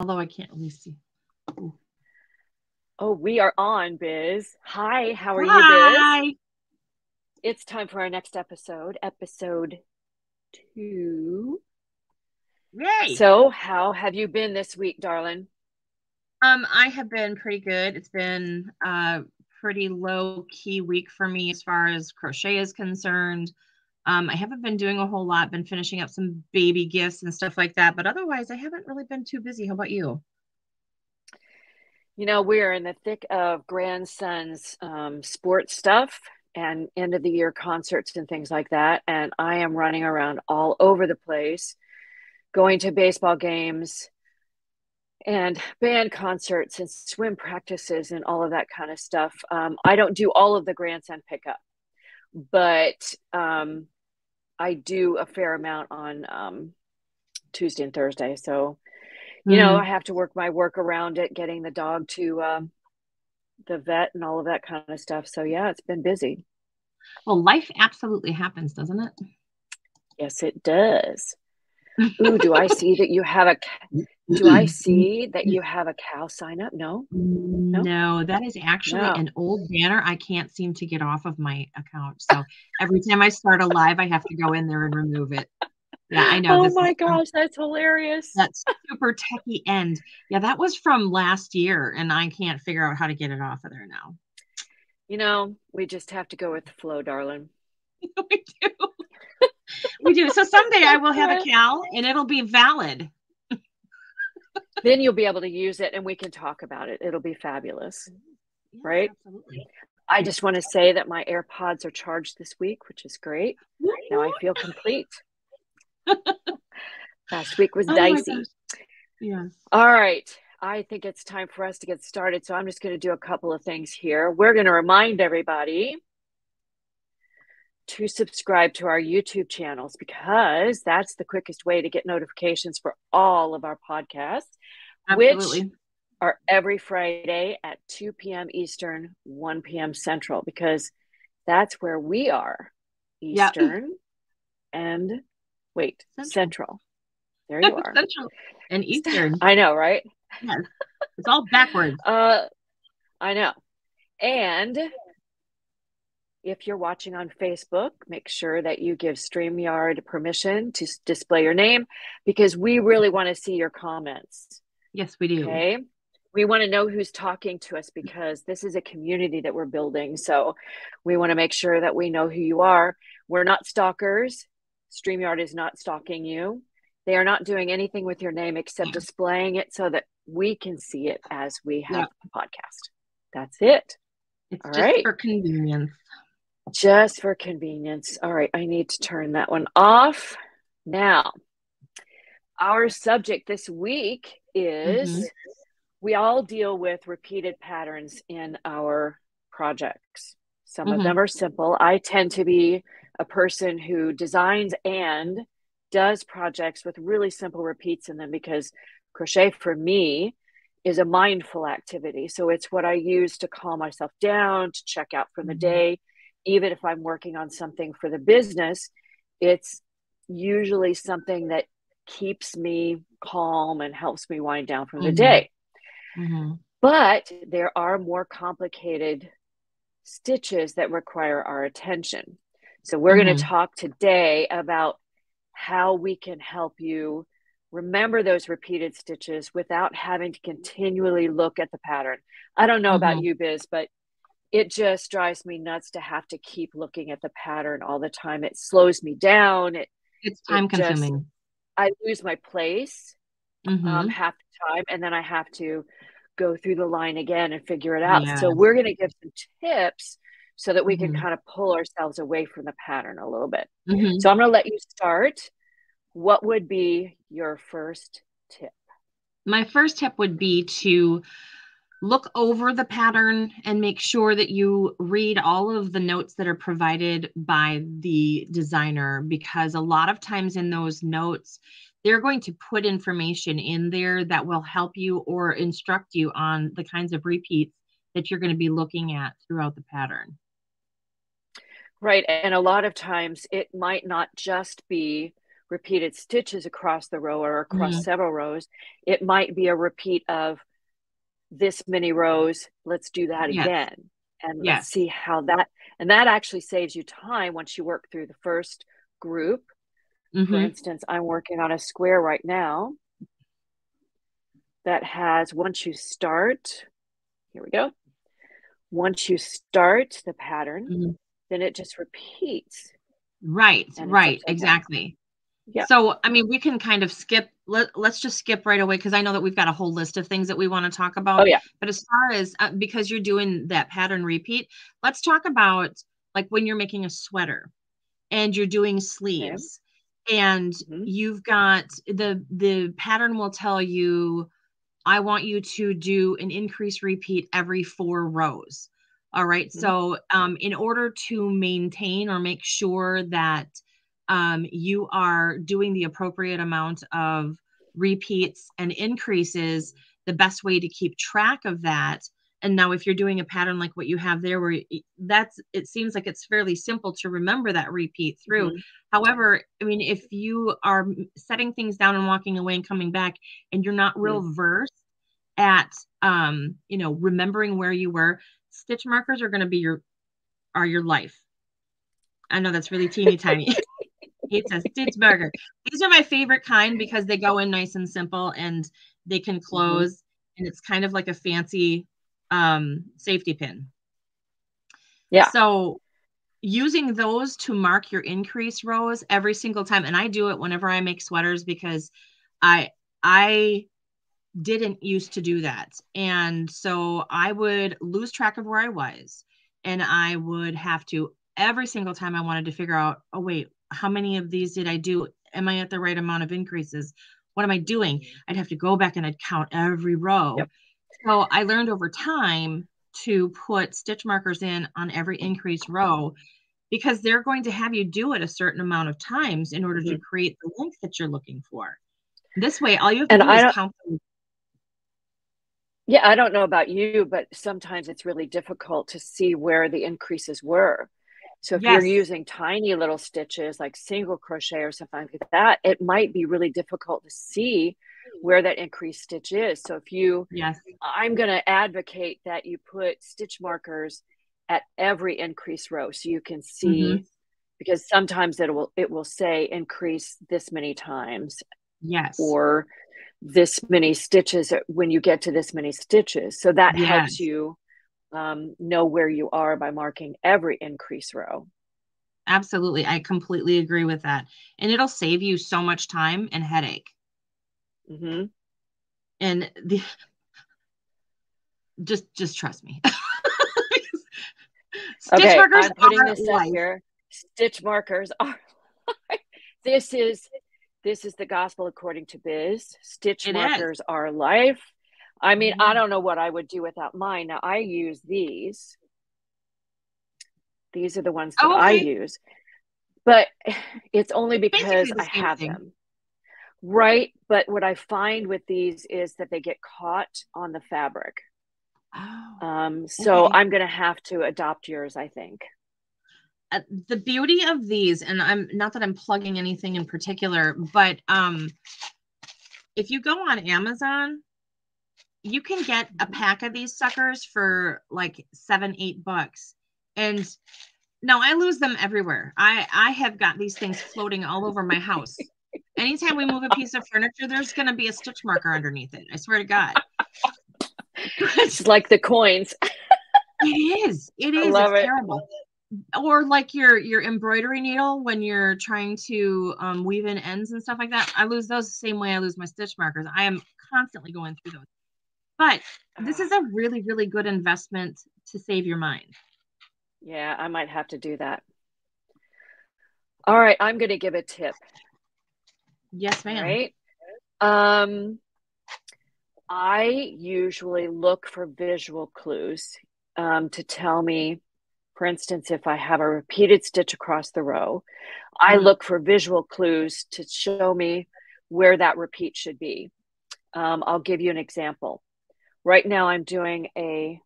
Although I can't really see. Ooh. Oh, we are on, Biz. Hi, how are Hi. you, Biz? It's time for our next episode, episode two. Yay. So, how have you been this week, darling? Um, I have been pretty good. It's been a pretty low key week for me as far as crochet is concerned. Um, I haven't been doing a whole lot, been finishing up some baby gifts and stuff like that, but otherwise, I haven't really been too busy. How about you? You know, we're in the thick of grandson's um, sports stuff and end of the year concerts and things like that. And I am running around all over the place, going to baseball games and band concerts and swim practices and all of that kind of stuff. Um, I don't do all of the grandson pickup, but um, I do a fair amount on um, Tuesday and Thursday. So, you know, Mhm. I have to work my work around it, getting the dog to um, the vet and all of that kind of stuff. So, yeah, it's been busy. Well, life absolutely happens, doesn't it? Yes, it does. Ooh, do I see that you have a? Do I mm-hmm. see that you have a CAL sign up? No. No, that is actually No. an old banner I can't seem to get off of my account. So every time I start a live, I have to go in there and remove it. Yeah, I know. Oh this is my gosh, that's hilarious. that super techie end. Yeah, that was from last year, and I can't figure out how to get it off of there now. You know, we just have to go with the flow, darling. we do. we do. So someday I will have a CAL and it'll be valid. Then you'll be able to use it and we can talk about it. It'll be fabulous. Yes, Right? Absolutely. I just want to say that my AirPods are charged this week, which is great. Now I feel complete. Last week was Oh dicey. Yes. All right. I think it's time for us to get started. So I'm just going to do a couple of things here. We're going to remind everybody to subscribe to our YouTube channels because that's the quickest way to get notifications for all of our podcasts, Absolutely. which are every Friday at 2 p.m. Eastern, 1 p.m. Central, because that's where we are Yeah. Eastern and wait, Central. Central. There you are. Central and Eastern. I know, right? Yes. It's all backwards. Uh, I know. And if you're watching on Facebook, make sure that you give StreamYard permission to display your name because we really want to see your comments. Yes, we do. Okay. We want to know who's talking to us because this is a community that we're building. So we want to make sure that we know who you are. We're not stalkers. StreamYard is not stalking you. They are not doing anything with your name except displaying it so that we can see it as we have Yeah. a podcast. That's it. It's All just right. for convenience. Just for convenience. All right, I need to turn that one off. Now, our subject this week is Mhm. we all deal with repeated patterns in our projects. Some of Mhm. them are simple. I tend to be a person who designs and does projects with really simple repeats in them because crochet for me is a mindful activity. So it's what I use to calm myself down, to check out from the Mhm. day. Even if I'm working on something for the business, it's usually something that keeps me calm and helps me wind down from the Mhm. day. Mhm. But there are more complicated stitches that require our attention. So we're going Mhm. to talk today about how we can help you remember those repeated stitches without having to continually look at the pattern. I don't know about Mhm. you, Biz, but it just drives me nuts to have to keep looking at the pattern all the time. It slows me down. It, It's time just- consuming. I lose my place um, Mhm. half the time, and then I have to go through the line again and figure it out. So we're going to give some tips so that we can Mhm. kind of pull ourselves away from the pattern a little bit. Mhm. So I'm going to let you start. What would be your first tip? My first tip would be to look over the pattern and make sure that you read all of the notes that are provided by the designer because a lot of times in those notes they're going to put information in there that will help you or instruct you on the kinds of repeats that you're going to be looking at throughout the pattern. Right. And a lot of times it might not just be repeated stitches across the row or across mm-hmm. several rows. It might be a repeat of this many rows. Let's do that yes. again. And yes. let's see how that, and that actually saves you time once you work through the first group. Mm-hmm. For instance, I'm working on a square right now that has, once you start, here we go. Once you start the pattern, mm-hmm. then it just repeats. Right, right, exactly. Yeah. So, I mean, we can kind of skip, let, let's just skip right away because I know that we've got a whole list of things that we want to talk about. Oh, yeah. But as far as uh, because you're doing that pattern repeat, let's talk about like when you're making a sweater and you're doing sleeves okay. and mm-hmm. you've got the the pattern will tell you I want you to do an increase repeat every four rows. All right? mm-hmm. So, um, in order to maintain or make sure that um, you are doing the appropriate amount of repeats and increases, the best way to keep track of that and now if you're doing a pattern like what you have there where that's it seems like it's fairly simple to remember that repeat through mm-hmm. however i mean if you are setting things down and walking away and coming back and you're not real mm-hmm. versed at um you know remembering where you were stitch markers are going to be your are your life i know that's really teeny tiny it's a stitch burger. these are my favorite kind because they go in nice and simple and they can mm-hmm. close mm-hmm. and it's kind of like a fancy um, safety pin. Yeah. So using those to mark your increase rows every single time, and I do it whenever I make sweaters because I I didn't used to do that. And so I would lose track of where I was and I would have to every single time I wanted to figure out, oh wait, how many of these did I do? Am I at the right amount of increases? What am I doing? I'd have to go back and I'd count every row. Yep. So I learned over time to put stitch markers in on every increase row because they're going to have you do it a certain amount of times in order mm-hmm. to create the length that you're looking for. This way, all you have to and do I is count them. Yeah, I don't know about you, but sometimes it's really difficult to see where the increases were. So if yes. you're using tiny little stitches like single crochet or something like that, it might be really difficult to see where that increased stitch is. So if you, yes, I'm going to advocate that you put stitch markers at every increase row so you can see mm-hmm. because sometimes it will it will say increase this many times yes or this many stitches when you get to this many stitches so that yes. helps you um, know where you are by marking every increase row absolutely i completely agree with that and it'll save you so much time and headache Mm-hmm. And the just just trust me. Stitch okay, markers I'm putting this life. here. Stitch markers are this is this is the gospel according to Biz. Stitch it markers is. are life. I mean, mm-hmm. I don't know what I would do without mine. Now I use these. These are the ones that oh, okay. I use. But it's only because I have thing. them. Right. But what I find with these is that they get caught on the fabric. Oh, um, so okay. I'm going to have to adopt yours, I think. Uh, the beauty of these, and I'm not that I'm plugging anything in particular, but um, if you go on Amazon, you can get a mm-hmm. pack of these suckers for like seven, eight bucks. And no, I lose them everywhere. I I have got these things floating all over my house. Anytime we move a piece of furniture, there's going to be a stitch marker underneath it. I swear to God. it's like the coins. it is. It is. It's it. terrible. Or like your your embroidery needle when you're trying to um, weave in ends and stuff like that. I lose those the same way I lose my stitch markers. I am constantly going through those. But this is a really, really good investment to save your mind. Yeah, I might have to do that. All right, I'm going to give a tip. Yes, ma'am. Right. Um, I usually look for visual clues um, to tell me, for instance, if I have a repeated stitch across the row, I mm-hmm. look for visual clues to show me where that repeat should be. Um, I'll give you an example. Right now, I'm doing a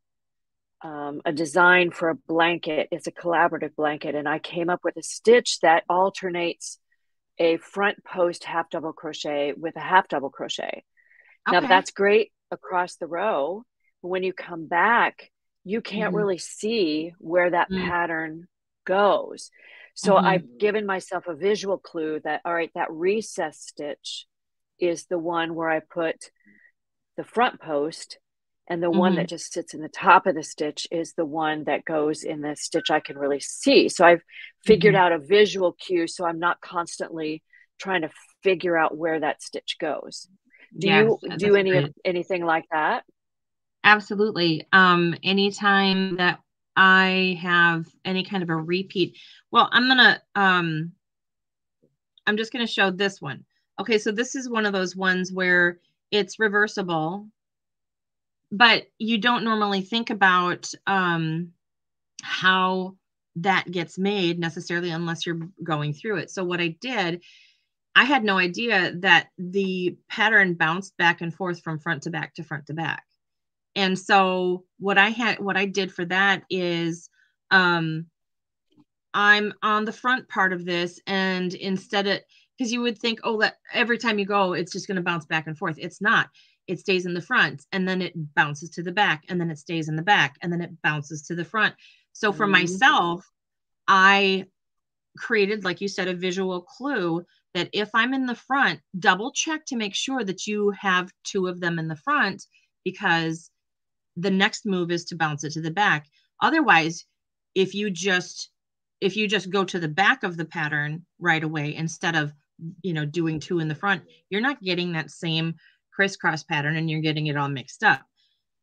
um, a design for a blanket. It's a collaborative blanket, and I came up with a stitch that alternates a front post half double crochet with a half double crochet. Okay. Now that's great across the row. But when you come back, you can't mm-hmm. really see where that mm-hmm. pattern goes. So mm-hmm. I've given myself a visual clue that, all right, that recess stitch is the one where I put the front post and the mm-hmm. one that just sits in the top of the stitch is the one that goes in the stitch I can really see. So I've figured mm-hmm. out a visual cue so I'm not constantly trying to figure out where that stitch goes. Do yes, you do any great. anything like that? Absolutely. Um anytime that I have any kind of a repeat, well, I'm going to um I'm just going to show this one. Okay, so this is one of those ones where it's reversible but you don't normally think about um, how that gets made necessarily unless you're going through it. So what I did, I had no idea that the pattern bounced back and forth from front to back to front to back. And so what I had what I did for that is um I'm on the front part of this and instead of because you would think oh that every time you go it's just going to bounce back and forth. It's not it stays in the front and then it bounces to the back and then it stays in the back and then it bounces to the front. So for mm-hmm. myself, I created, like you said, a visual clue that if I'm in the front, double check to make sure that you have two of them in the front because the next move is to bounce it to the back. Otherwise, if you just if you just go to the back of the pattern right away instead of you know doing two in the front, you're not getting that same crisscross pattern and you're getting it all mixed up.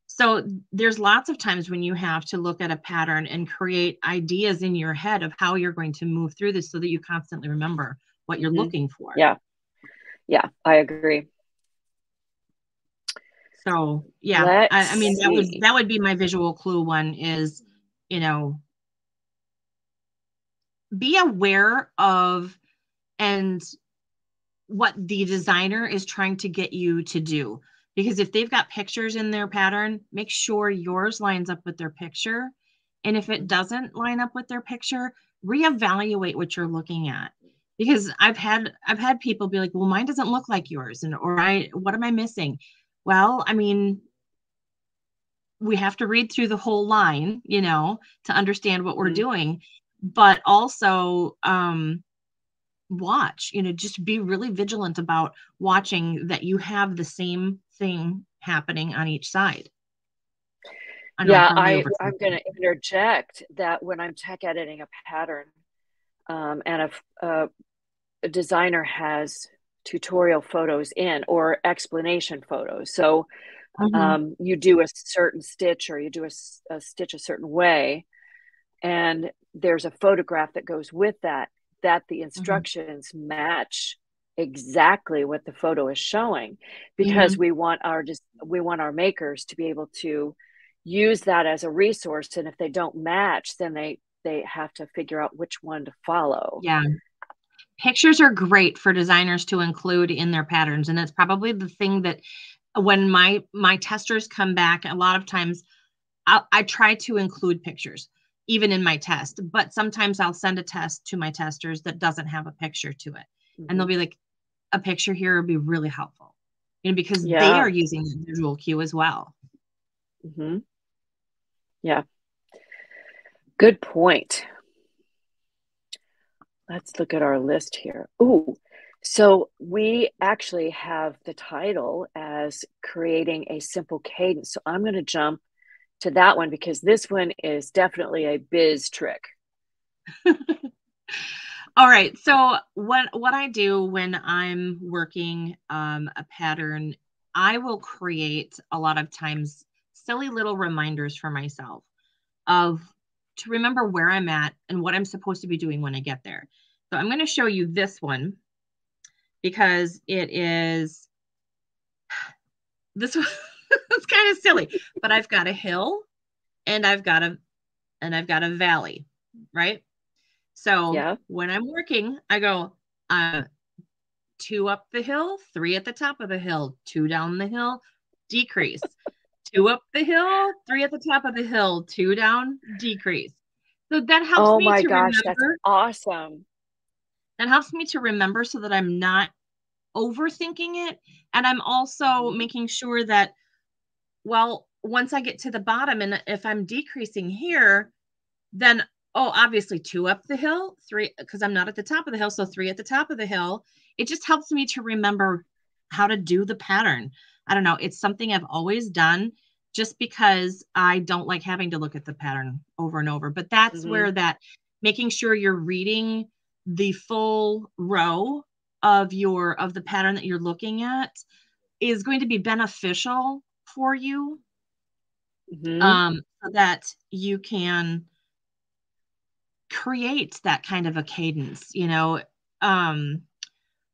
So there's lots of times when you have to look at a pattern and create ideas in your head of how you're going to move through this so that you constantly remember what you're mm-hmm. looking for. Yeah. Yeah, I agree. So yeah, I, I, mean that would that would be my visual clue one is, you know, be aware of and what the designer is trying to get you to do. Because if they've got pictures in their pattern, make sure yours lines up with their picture. And if it doesn't line up with their picture, reevaluate what you're looking at. Because I've had I've had people be like, "Well, mine doesn't look like yours," and or I, what am I missing? Well, I mean, we have to read through the whole line, you know, to understand what we're mm-hmm. doing. But also, um, watch you know just be really vigilant about watching that you have the same thing happening on each side. I yeah i i'm going to interject that when i'm tech editing a pattern um, and if a, a designer has tutorial photos in or explanation photos. So mm-hmm. um, you do a certain stitch or you do a, a stitch a certain way and there's a photograph that goes with that that the mm-hmm. instructions mm-hmm. match exactly what the photo is showing because mm-hmm. we want our just we want our makers to be able to use that as a resource and if they don't match then they they have to figure out which one to follow yeah pictures are great for designers to include in their patterns and that's probably the thing that when my my testers come back a lot of times I, I try to include pictures even in my test. But sometimes I'll send a test to my testers that doesn't have a picture to it. Mm-hmm. And they'll be like, a picture here would be really helpful. You know, because yeah. they are using the visual cue as well. Mm-hmm. Yeah. Good point. Let's look at our list here. Ooh, so we actually have the title as creating a simple cadence. So I'm going to jump to that one because this one is definitely a biz trick. All right. So what what I do when I'm working um, a pattern, I will create a lot of times silly little reminders for myself of to remember where I'm at and what I'm supposed to be doing when I get there. So I'm going to show you this one because it is this one it's kind of silly, but I've got a hill and I've got a and I've got a valley, right? So yeah. when I'm working, I go uh two up the hill, three at the top of the hill, two down the hill, decrease. two up the hill, three at the top of the hill, two down, decrease. So that helps oh me my to gosh, remember. That's awesome. that helps me to remember so that I'm not overthinking it. And I'm also mm-hmm. making sure that, well, once I get to the bottom and if I'm decreasing here, then, oh, obviously two up the hill, three, because I'm not at the top of the hill. So three at the top of the hill. It just helps me to remember how to do the pattern. I don't know. It's something I've always done just because I don't like having to look at the pattern over and over. But that's mm-hmm. where that making sure you're reading the full row of your of the pattern that you're looking at is going to be beneficial for you mm-hmm. um, so that you can create that kind of a cadence you know um,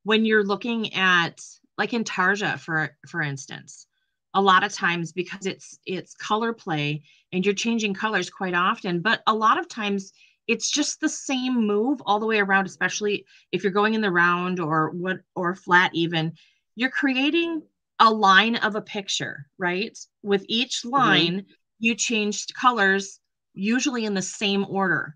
when you're looking at like intarsia for for instance a lot of times because it's it's color play and you're changing colors quite often but a lot of times it's just the same move all the way around especially if you're going in the round or what or flat even you're creating a line of a picture right with each mm-hmm. line mm-hmm. you changed colors usually in the same order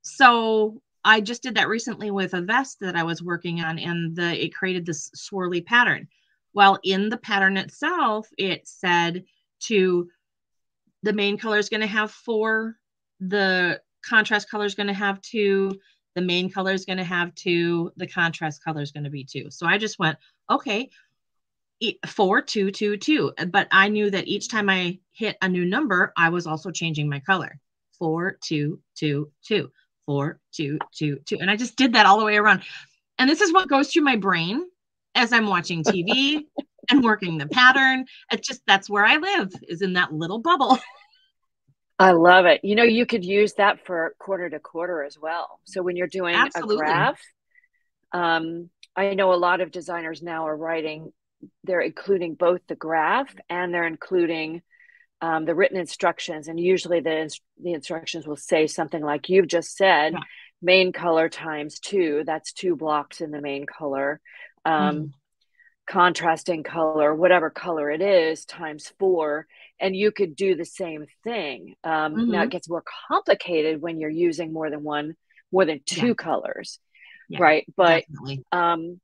so i just did that recently with a vest that i was working on and the it created this swirly pattern well in the pattern itself it said to the main color is going to have four the contrast color is going to have two the main color is going to have two the contrast color is going to be two so i just went okay four two two two. But i knew that each time i hit a new number i was also changing my color. Four two two two. Four two two two. And i just did that all the way around. And this is what goes through my brain as i'm watching tv and working the pattern. It's just that's where i live is in that little bubble. I love it. You know, you could use that for corner to corner as well. So when you're doing Absolutely. a graph, um, I know a lot of designers now are writing, they're including both the graph and they're including um, the written instructions. And usually the, the instructions will say something like you've just said, yeah. main color times two, that's two blocks in the main color. Um, mm. Contrasting color, whatever color it is, times four and you could do the same thing. Um, mm-hmm. Now it gets more complicated when you're using more than one, more than two yeah. colors, yeah, right? But um,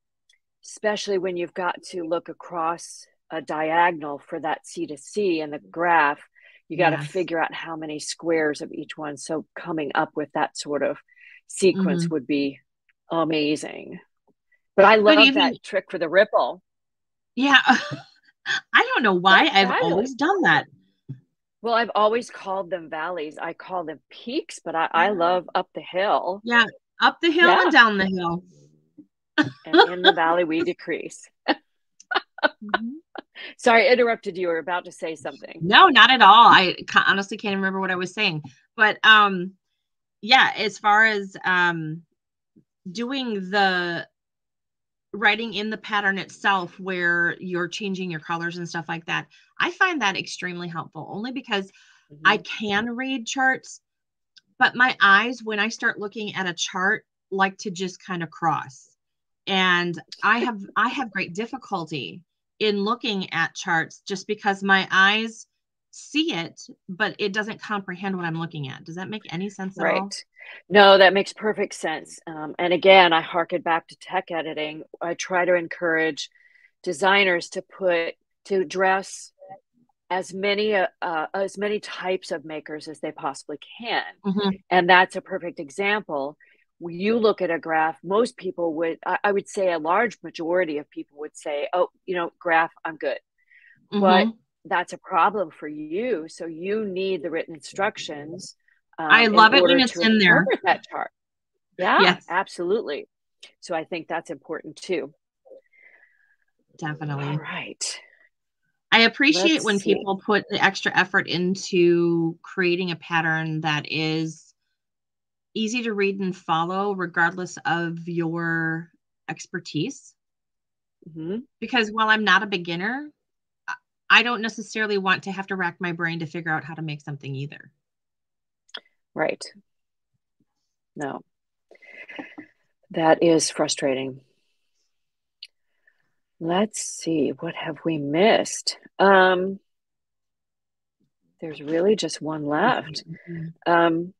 especially when you've got to look across a diagonal for that C to C in the graph, you got to yes. figure out how many squares of each one. So coming up with that sort of sequence mm-hmm. would be amazing. But I love but even, that trick for the ripple. Yeah. I don't know why That's I've fabulous. always done that. Well, I've always called them valleys. I call them peaks, but I, I love up the hill. Yeah, up the hill yeah. and down the hill. And in the valley, we decrease. mm-hmm. Sorry, I interrupted you. You were about to say something. No, not at all. I honestly can't remember what I was saying. But um, yeah, as far as um, doing the writing in the pattern itself where you're changing your colors and stuff like that i find that extremely helpful only because mm-hmm. i can read charts but my eyes when i start looking at a chart like to just kind of cross and i have i have great difficulty in looking at charts just because my eyes see it but it doesn't comprehend what i'm looking at does that make any sense at right all? No, that makes perfect sense. Um, and again, I harken back to tech editing. I try to encourage designers to put to dress as many uh, uh, as many types of makers as they possibly can, mm-hmm. and that's a perfect example. You look at a graph, most people would, I, I, would say, a large majority of people would say, "Oh, you know, graph, I'm good," mm-hmm. but that's a problem for you. So you need the written instructions um, I love it when it's in there. That chart. Yeah, yes. absolutely. So I think that's important too. Definitely. All right. I appreciate Let's when see. people put the extra effort into creating a pattern that is easy to read and follow, regardless of your expertise. Mm-hmm. Because while I'm not a beginner, I don't necessarily want to have to rack my brain to figure out how to make something either. Right. No. That is frustrating. Let's see, what have we missed? Um, there's really just one left. Um,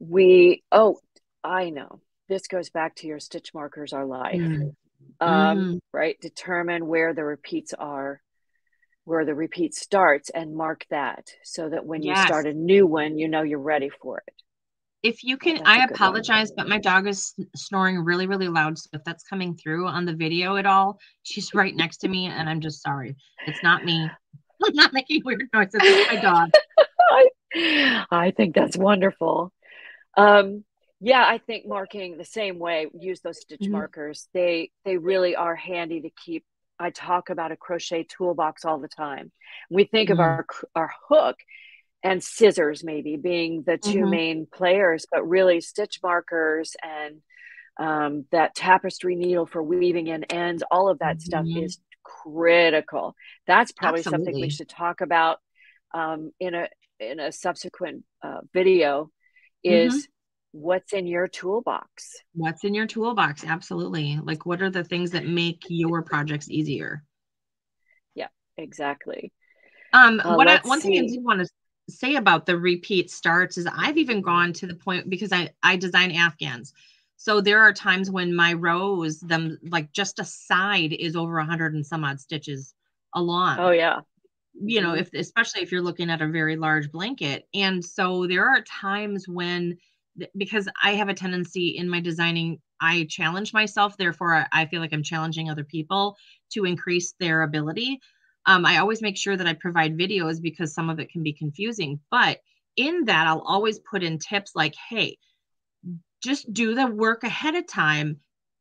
we, oh, I know. this goes back to your stitch markers are life. Mm. Um, Mm. right? Determine where the repeats are, where the repeat starts, and mark that so that when you start a new one, you know you're ready for it. If you can, I a good one. apologize, but my dog is snoring really, really loud. So if that's coming through on the video at all, she's right next to me, and I'm just sorry. It's not me. I'm not making weird noises. It's my dog. I, I think that's wonderful. Um, yeah, I think marking the same way, use those stitch Mhm. markers. They they really are handy to keep. I talk about a crochet toolbox all the time. We think of Mhm. our our hook and scissors maybe being the 2 Mhm. main players, but really stitch markers and um, that tapestry needle for weaving in ends, all of that stuff Mhm. is critical. That's probably something we should talk about um, in a in a subsequent uh, video. Is what's in your toolbox? What's in your toolbox? Absolutely. Like, what are the things that make your projects easier? Yeah, exactly. Um, Uh, what I, one thing I see. did want to say about the repeat starts is I've even gone to the point because I I design Afghans. So there are times when my rows, them like just a side is over a hundred and some odd stitches along. Oh yeah. You know if especially if you're looking at a very large blanket. And so there are times when because i have a tendency in my designing i challenge myself therefore I- i feel like i'm challenging other people to increase their ability. Um, i always make sure that i provide videos because some of it can be confusing. But in that i'll always put in tips like hey just do the work ahead of time.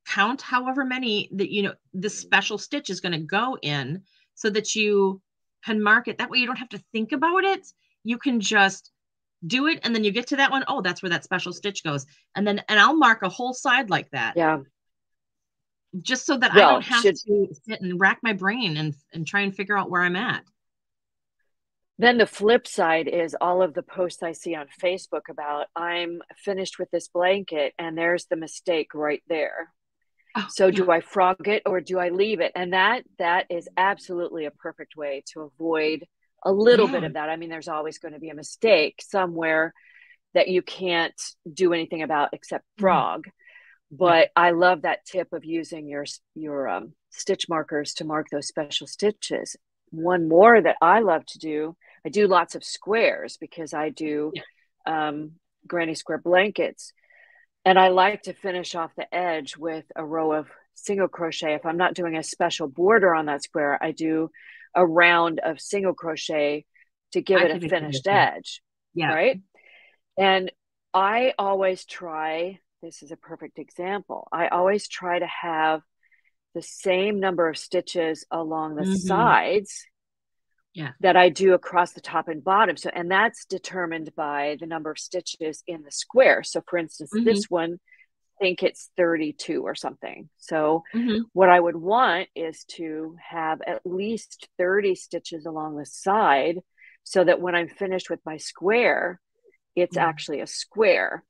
Count however many that you know the special stitch is going to go in so that you can mark it that way you don't have to think about it. You can just do it and then you get to that one oh that's where that special stitch goes. And then and i'll mark a whole side like that. Yeah. just so that i don't have should- to sit and rack my brain and and try and figure out where i'm at. Then the flip side is all of the posts I see on Facebook about I'm finished with this blanket and there's the mistake right there. Oh, So yeah. do I frog it or do I leave it? And that that is absolutely a perfect way to avoid a little bit of that. I mean, there's always going to be a mistake somewhere that you can't do anything about except Mhm. frog. But I love that tip of using your your um, stitch markers to mark those special stitches. One more that I love to do, I do lots of squares because I do Yeah. um, granny square blankets. And I like to finish off the edge with a row of single crochet. If I'm not doing a special border on that square, I do a round of single crochet to give I it a finished edge. yeah Right. And I always try, this is a perfect example. I always try to have the same number of stitches along the Mhm. sides Yeah. that I do across the top and bottom. So, and that's determined by the number of stitches in the square. So, for instance, Mhm. this one, I think it's 32 or something. So, Mhm. what I would want is to have at least 30 stitches along the side so that when I'm finished with my square, it's Mhm. actually a square,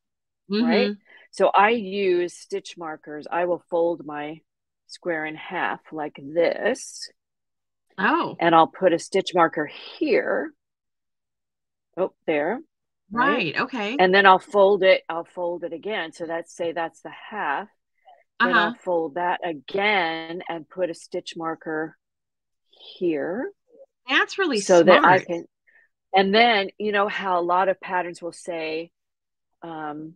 right? Mhm. So I use stitch markers. I will fold my square in half like this, oh and I'll put a stitch marker here. Oh, there. right? right okay And then I'll fold it. I'll fold it again. So that's say that's the half. Then uh-huh I'll fold that again and put a stitch marker here that's really so smart that I can. And then you know how a lot of patterns will say, um,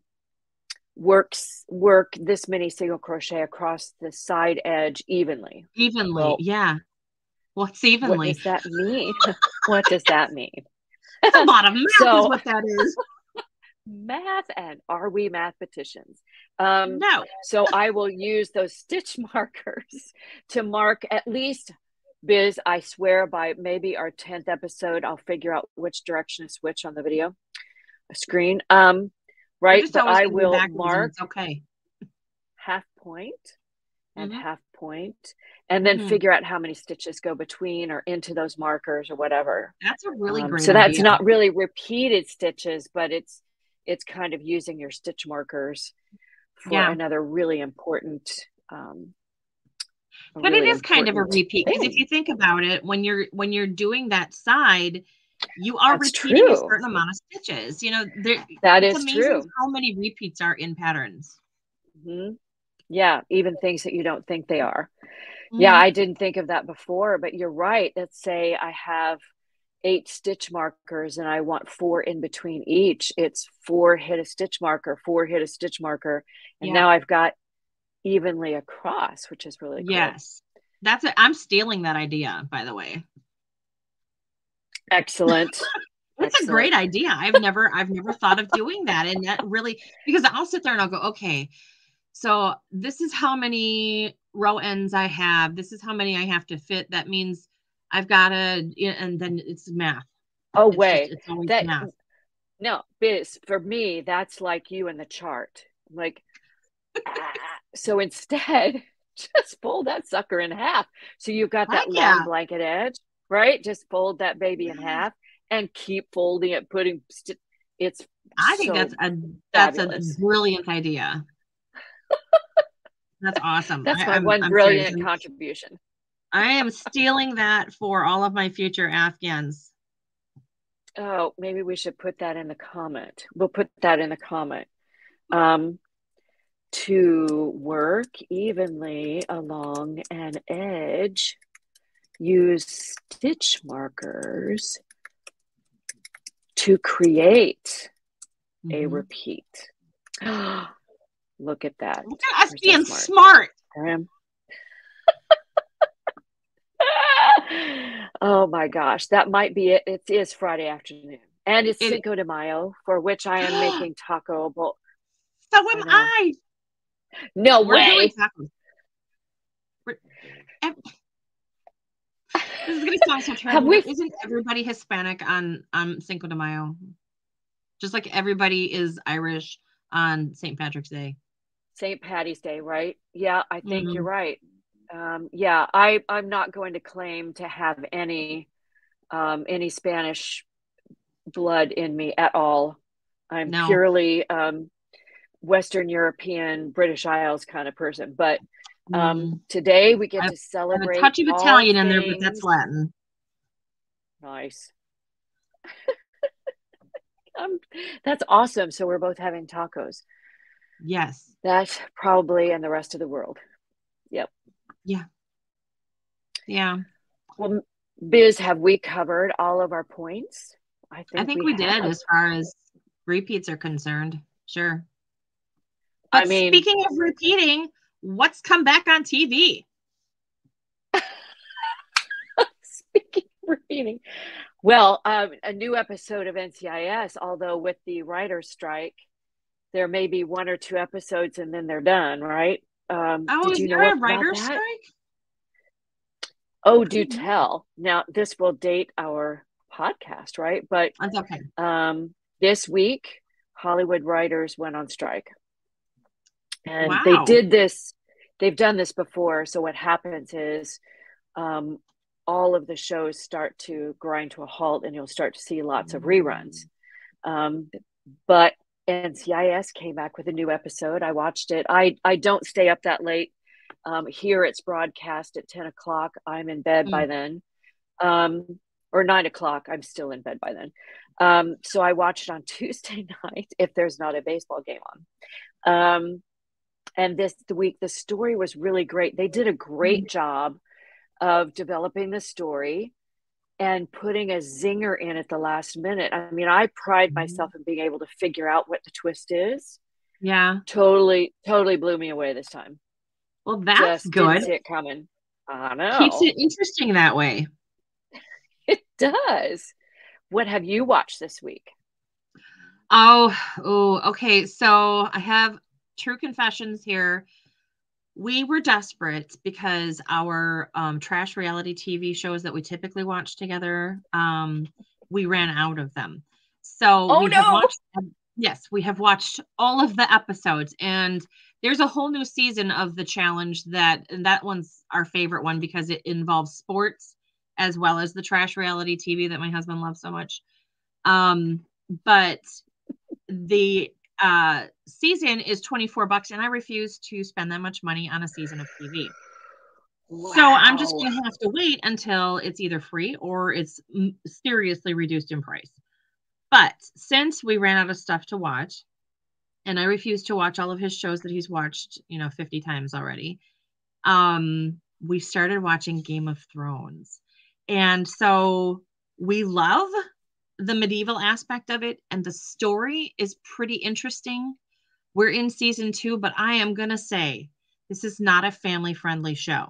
works work this many single crochet across the side edge evenly. evenly Well, yeah what's evenly? What does that mean? what does that mean? A lot of math So- is what that is Math and are we mathematicians? Um, no so I will use those stitch markers to mark at least Biz, I swear by maybe our 10th episode, I'll figure out which direction is which on the video screen. Um, right. But I will mark okay half point and Mhm. half point, and then Mhm. figure out how many stitches go between or into those markers or whatever. that's a really Um, great so that's idea. not really repeated stitches, but it's it's kind of using your stitch markers for Yeah. another really important um but it really is kind of a repeat because if you think about it when you're when you're doing that side you are That's repeating a certain amount of stitches you know there That is amazing true. how many repeats are in patterns Mm-hmm. Yeah, even things that you don't think they are. Mm-hmm. Yeah, I didn't think of that before, but you're right. Let's say I have eight stitch markers and I want four in between each. It's four hit a stitch marker, four hit a stitch marker. And yeah. now I've got evenly across, which is really cool. Yes. That's it. I'm stealing that idea, by the way. Excellent. That's Excellent. a great idea. I've never I've never thought of doing that. And that really because I'll sit there and I'll go, okay, so this is how many row ends I have. This is how many I have to fit. That means I've got to, and then it's math. Oh, it's wait. Just, it's that, math. No, biz, for me, that's like you in the chart. Like, ah, so instead, just fold that sucker in half. So you've got that long yeah. blanket edge, right? Just fold that baby in half and keep folding it, putting st- it's. I think that's a that's fabulous. a brilliant idea. That's awesome. That's my I, one I'm, brilliant I'm contribution. I am stealing that for all of my future Afghans. Oh, maybe we should put that in the comment. We'll put that in the comment. Um, to work evenly along an edge, use stitch markers to create mm-hmm. a repeat. Look at that. Look at us being so smart. smart. oh my gosh, that might be it. It is Friday afternoon, and it's it, Cinco de Mayo, for which I am making taco bowl. So am I. I. No We're way. this is gonna sound so terrible. We... Isn't everybody Hispanic on um Cinco de Mayo? Just like everybody is Irish on St. Patrick's Day. St. Patty's Day, right? Yeah, I think mm-hmm. you're right. Um, yeah, I I'm not going to claim to have any um, any Spanish blood in me at all. I'm no. purely um, Western European, British Isles kind of person. But um, mm. today we get I've, to celebrate. a touch of Italian in there, but that's Latin. Nice. Um, that's awesome. So we're both having tacos. Yes. That's probably in the rest of the world. Yep. Yeah. Yeah. Well, Biz, have we covered all of our points? I think I think we, we did as far as repeats are concerned. Sure. But I mean, speaking of repeating, what's come back on TV? speaking of repeating, well, um, a new episode of NCIS, although with the writer's strike, there may be one or two episodes and then they're done, right? Um, oh, did you know a writer's strike? Oh, do tell. Now, this will date our podcast, right? But That's okay. Um, this week, Hollywood writers went on strike. And wow. they did this, they've done this before. So, what happens is um, all of the shows start to grind to a halt, and you'll start to see lots of reruns. Mm. Um, but NCIS came back with a new episode. I watched it. I I don't stay up that late. Um, here it's broadcast at ten o'clock. I'm in bed mm. by then, um, or nine o'clock. I'm still in bed by then. Um, so I watched it on Tuesday night if there's not a baseball game on. Um, and this the week the story was really great. They did a great mm. job of developing the story and putting a zinger in at the last minute. I mean, I pride mm-hmm. myself in being able to figure out what the twist is. Yeah. Totally, totally blew me away this time. Well, that's Just good. Didn't see it coming. I know. Keeps it interesting that way. It does. What have you watched this week? Oh, oh, okay. So I have True Confessions here we were desperate because our um, trash reality TV shows that we typically watch together, um, we ran out of them. So oh, we no. have watched, yes, we have watched all of the episodes, and there's a whole new season of the challenge that, and that one's our favorite one because it involves sports as well as the trash reality TV that my husband loves so much. Um, but the uh, season is 24 bucks and I refuse to spend that much money on a season of TV. Wow. So I'm just going to have to wait until it's either free or it's seriously reduced in price. But since we ran out of stuff to watch, and I refuse to watch all of his shows that he's watched, you know, 50 times already. Um, we started watching Game of Thrones. And so we love the medieval aspect of it, and the story is pretty interesting. We're in season two, but I am going to say this is not a family friendly show.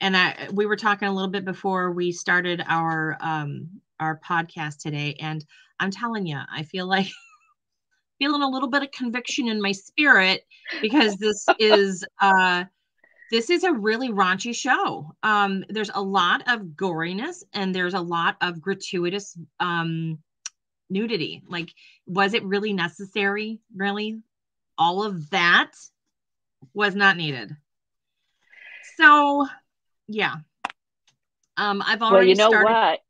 And I, we were talking a little bit before we started our um, our podcast today, and I'm telling you, I feel like feeling a little bit of conviction in my spirit because this is uh this is a really raunchy show. Um, there's a lot of goriness and there's a lot of gratuitous um, nudity. Like, was it really necessary? Really? All of that was not needed. So, yeah. Um, I've already well, you know started what?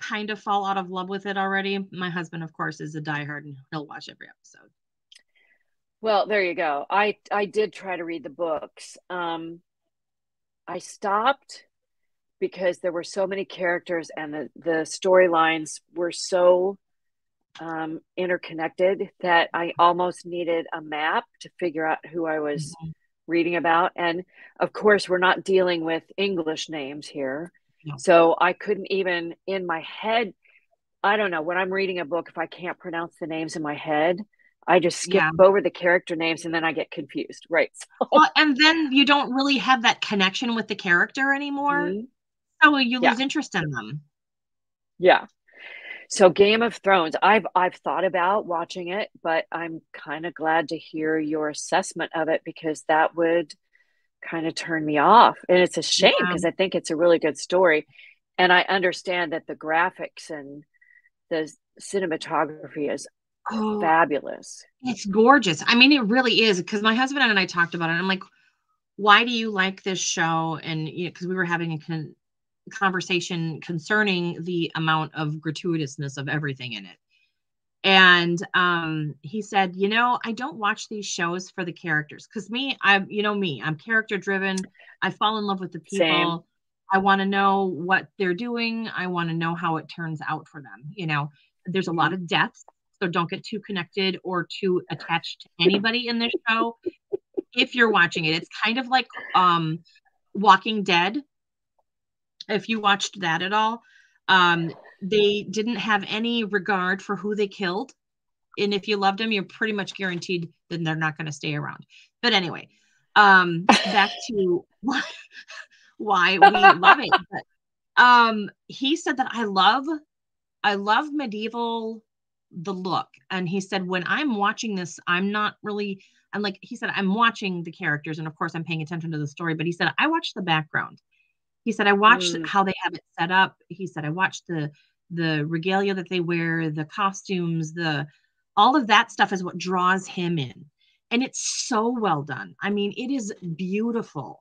kind of fall out of love with it already. My husband, of course, is a diehard and he'll watch every episode. Well, there you go. I I did try to read the books. Um, I stopped because there were so many characters and the the storylines were so um, interconnected that I almost needed a map to figure out who I was mm-hmm. reading about. And of course, we're not dealing with English names here, no. so I couldn't even in my head. I don't know when I'm reading a book if I can't pronounce the names in my head. I just skip yeah. over the character names and then I get confused. Right. So. Well, and then you don't really have that connection with the character anymore. Mm-hmm. So you lose yeah. interest in them. Yeah. So Game of Thrones, I've I've thought about watching it, but I'm kind of glad to hear your assessment of it because that would kind of turn me off. And it's a shame because yeah. I think it's a really good story. And I understand that the graphics and the cinematography is oh, fabulous. It's gorgeous. I mean, it really is because my husband and I talked about it. I'm like, why do you like this show? And you know, because we were having a con- conversation concerning the amount of gratuitousness of everything in it. And um, he said, you know, I don't watch these shows for the characters because me, I'm, you know, me, I'm character driven. I fall in love with the people. Same. I want to know what they're doing. I want to know how it turns out for them. You know, there's a lot of deaths so don't get too connected or too attached to anybody in this show. If you're watching it, it's kind of like um, Walking Dead. If you watched that at all, um, they didn't have any regard for who they killed. And if you loved them, you're pretty much guaranteed that they're not going to stay around. But anyway, um, back to why, we love it. But, um, he said that I love, I love medieval the look. And he said, when I'm watching this, I'm not really, I'm like, he said, I'm watching the characters. And of course, I'm paying attention to the story. But he said, I watch the background. He said, I watched mm. how they have it set up. He said, I watched the, the regalia that they wear, the costumes, the, all of that stuff is what draws him in. And it's so well done. I mean, it is beautiful.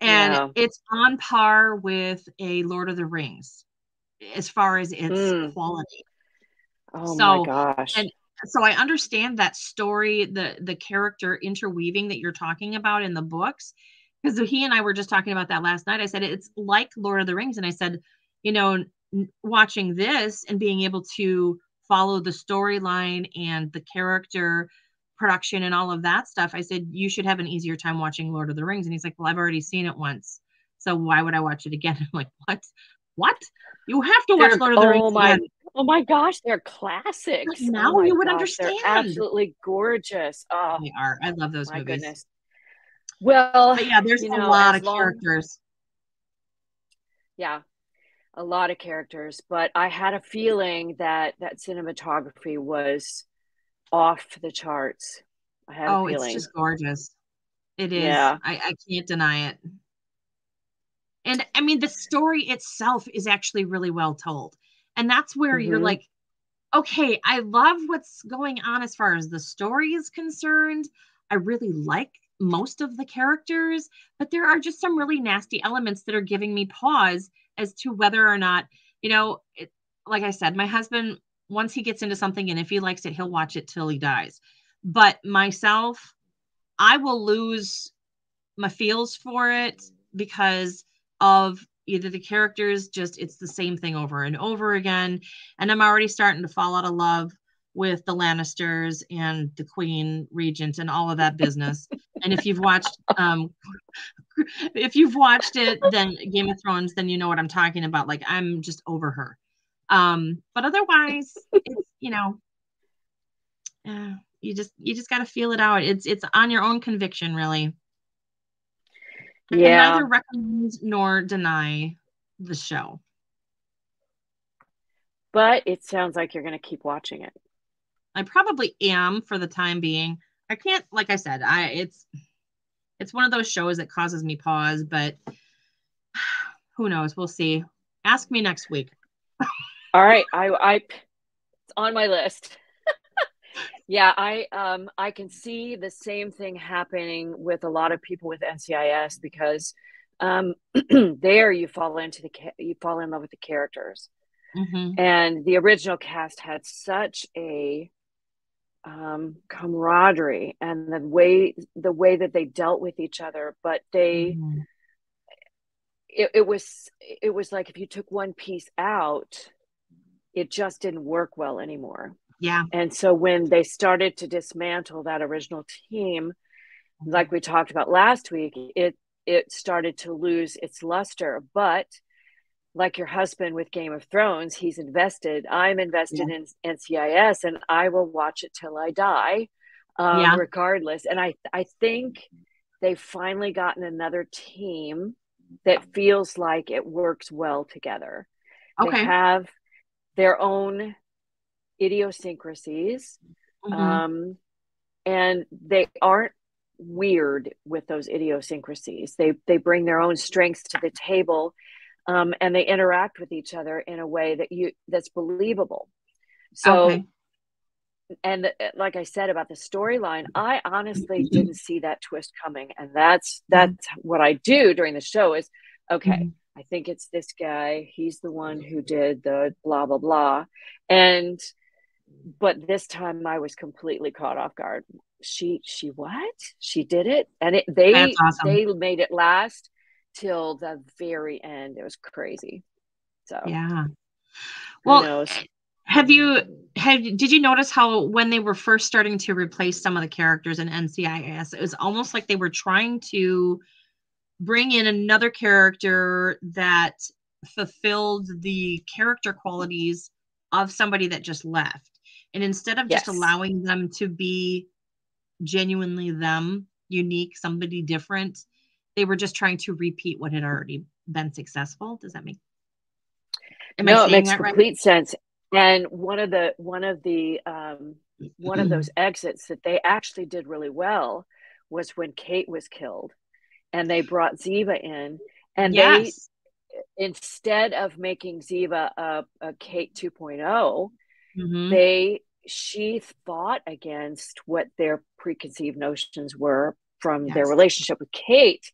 And yeah. it's on par with a Lord of the Rings as far as its mm. quality. Oh so, my gosh. And so I understand that story, the the character interweaving that you're talking about in the books. Because he and I were just talking about that last night. I said it's like Lord of the Rings, and I said, you know, watching this and being able to follow the storyline and the character production and all of that stuff. I said you should have an easier time watching Lord of the Rings, and he's like, well, I've already seen it once, so why would I watch it again? I'm like, what? What? You have to watch Lord of the oh My, again. Oh my gosh, they're classics. Like now oh you would gosh, understand. Absolutely gorgeous. Oh, they are. I love those my movies. Goodness. Well, but yeah, there's a know, lot of long, characters. Yeah, a lot of characters. But I had a feeling that that cinematography was off the charts. I had oh, a feeling. it's just gorgeous. It is. Yeah. I, I can't deny it. And I mean, the story itself is actually really well told. And that's where mm-hmm. you're like, okay, I love what's going on as far as the story is concerned. I really like most of the characters, but there are just some really nasty elements that are giving me pause as to whether or not, you know, it, like I said, my husband, once he gets into something and if he likes it, he'll watch it till he dies. But myself, I will lose my feels for it because of either the characters just it's the same thing over and over again and i'm already starting to fall out of love with the Lannisters and the Queen Regent and all of that business. and if you've watched um if you've watched it then Game of Thrones then you know what I'm talking about. Like I'm just over her. Um but otherwise it's you know uh, you just you just got to feel it out. It's it's on your own conviction really. Yeah. neither recommend nor deny the show. But it sounds like you're going to keep watching it. I probably am for the time being. I can't, like I said, I it's it's one of those shows that causes me pause, but who knows? We'll see. Ask me next week. All right, I I it's on my list. Yeah, I um I can see the same thing happening with a lot of people with NCIS because um there you fall into the you fall in love with the characters. Mm-hmm. And the original cast had such a um, camaraderie and the way the way that they dealt with each other but they mm-hmm. it, it was it was like if you took one piece out it just didn't work well anymore yeah and so when they started to dismantle that original team like we talked about last week it it started to lose its luster but like your husband with Game of Thrones, he's invested. I'm invested yeah. in NCIS, and I will watch it till I die, um, yeah. regardless. And I, I think they've finally gotten another team that feels like it works well together. Okay. They have their own idiosyncrasies, mm-hmm. um, and they aren't weird with those idiosyncrasies. They they bring their own strengths to the table um, and they interact with each other in a way that you that's believable so okay. and like i said about the storyline i honestly didn't see that twist coming and that's that's what i do during the show is okay mm-hmm. i think it's this guy he's the one who did the blah blah blah and but this time i was completely caught off guard she she what she did it and it they awesome. they made it last till the very end. It was crazy. So yeah. Well, have you have did you notice how when they were first starting to replace some of the characters in NCIS, it was almost like they were trying to bring in another character that fulfilled the character qualities of somebody that just left. And instead of yes. just allowing them to be genuinely them, unique, somebody different, they were just trying to repeat what had already been successful. Does that make? Am no, it makes complete right? sense. And one of the one of the um, one of those exits that they actually did really well was when Kate was killed, and they brought Ziva in, and yes. they instead of making Ziva a, a Kate 2.0, mm-hmm. they she fought against what their preconceived notions were from yes. their relationship with Kate.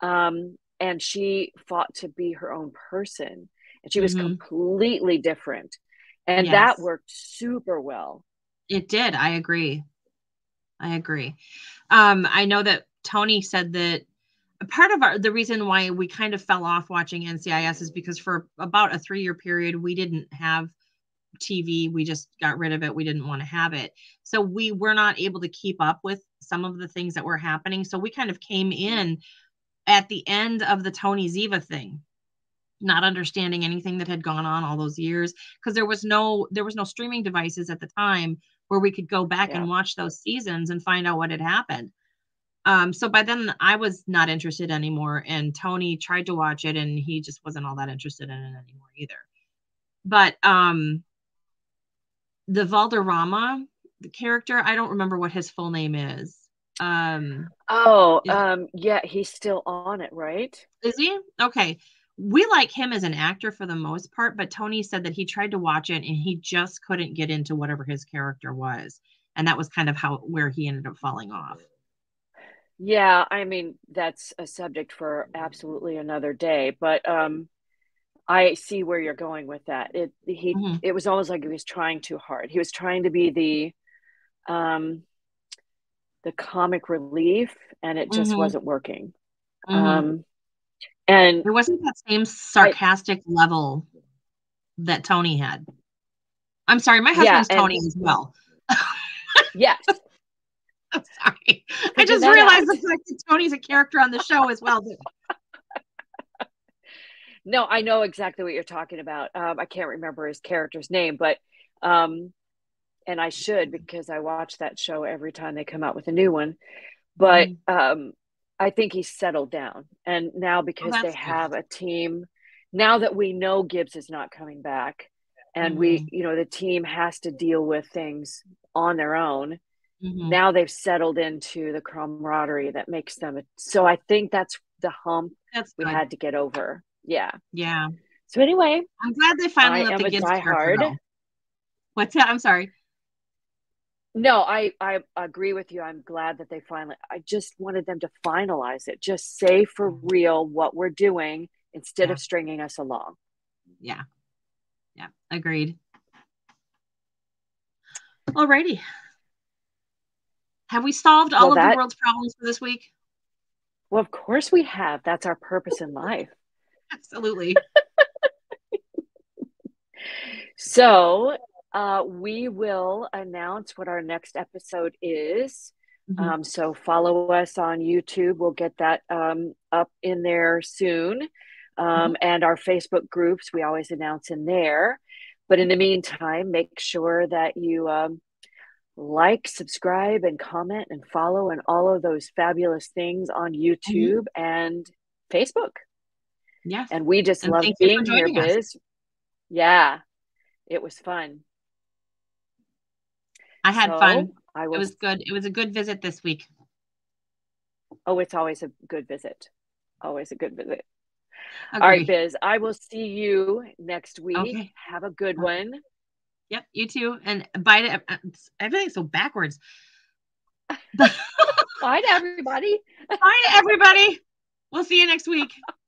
Um, and she fought to be her own person. And she was mm-hmm. completely different. And yes. that worked super well. It did. I agree. I agree. Um, I know that Tony said that part of our the reason why we kind of fell off watching NCIS is because for about a three year period we didn't have TV. We just got rid of it. We didn't want to have it. So we were not able to keep up with some of the things that were happening. So we kind of came in at the end of the Tony Ziva thing, not understanding anything that had gone on all those years because there was no there was no streaming devices at the time where we could go back yeah. and watch those seasons and find out what had happened. Um, so by then I was not interested anymore, and Tony tried to watch it, and he just wasn't all that interested in it anymore either. But um, the Valderrama the character, I don't remember what his full name is. Um Oh, is, um yeah, he's still on it, right? Is he? Okay. We like him as an actor for the most part, but Tony said that he tried to watch it and he just couldn't get into whatever his character was. And that was kind of how where he ended up falling off. Yeah, I mean, that's a subject for absolutely another day, but um I see where you're going with that. It he mm-hmm. it was almost like he was trying too hard. He was trying to be the um the comic relief and it just mm-hmm. wasn't working. Mm-hmm. Um and it wasn't that same sarcastic I, level that Tony had. I'm sorry, my husband's yeah, Tony as well. Yes. I'm sorry. I just realized the fact that Tony's a character on the show as well. No, I know exactly what you're talking about. Um, I can't remember his character's name, but um, and I should because I watch that show every time they come out with a new one. But mm. um, I think he's settled down, and now because oh, they good. have a team, now that we know Gibbs is not coming back, and mm-hmm. we, you know, the team has to deal with things on their own. Mm-hmm. Now they've settled into the camaraderie that makes them. So I think that's the hump that's we had to get over. Yeah. Yeah. So anyway, I'm glad they finally I let the Gibbs hard. What's that? I'm sorry. No, I I agree with you. I'm glad that they finally. I just wanted them to finalize it. Just say for real what we're doing instead yeah. of stringing us along. Yeah. Yeah. Agreed. Alrighty. Have we solved all well, of that, the world's problems for this week? Well, of course we have. That's our purpose in life. Absolutely. so uh, we will announce what our next episode is. Mm-hmm. Um, so follow us on YouTube. We'll get that um, up in there soon. Um, mm-hmm. And our Facebook groups, we always announce in there. But in the meantime, make sure that you um, like, subscribe, and comment and follow and all of those fabulous things on mm-hmm. YouTube mm-hmm. and Facebook. Yeah. And we just and love being here, Biz. Us. Yeah. It was fun. I had so, fun. I will... It was good. It was a good visit this week. Oh, it's always a good visit. Always a good visit. Agreed. All right, Biz. I will see you next week. Okay. Have a good one. Yep, you too. And bye to uh, everything's so backwards. bye to everybody. bye to everybody. We'll see you next week.